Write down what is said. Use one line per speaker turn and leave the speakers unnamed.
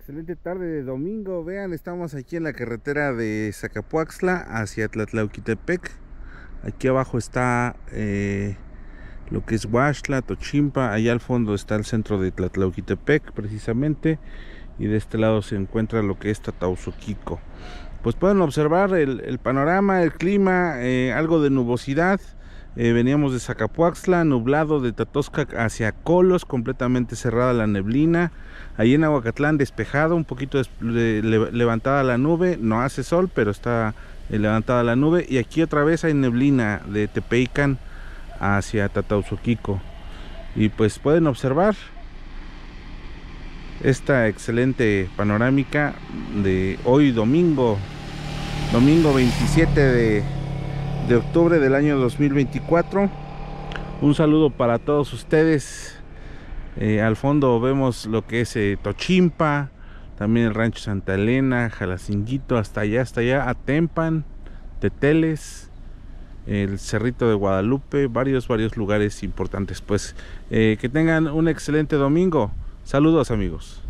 Excelente tarde de domingo. Vean, estamos aquí en la carretera de Zacapuaxla hacia Tlatlauquitepec. Aquí abajo está eh, lo que es Huaxla, Tochimpa. Allá al fondo está el centro de Tlatlauquitepec, precisamente. Y de este lado se encuentra lo que es Tatauzoquico. Pues pueden observar el, panorama, el clima, eh, algo de nubosidad. Eh, veníamos de Zacapuaxla, nublado de Tatosca hacia Colos, completamente cerrada la neblina. Ahí en Aguacatlán despejado, un poquito levantada la nube, no hace sol, pero está eh, levantada la nube. Y aquí otra vez hay neblina de Tepeican hacia Tatauzoquico. Y pues pueden observar esta excelente panorámica de hoy domingo, domingo 27 de de octubre del año 2024 un saludo para todos ustedes. Eh, al fondo vemos lo que es eh, Tochimpa también el rancho Santa Elena Jalacinguito hasta allá hasta allá Atempan Teteles el Cerrito de Guadalupe varios varios lugares importantes. Pues eh, que tengan un excelente domingo. Saludos amigos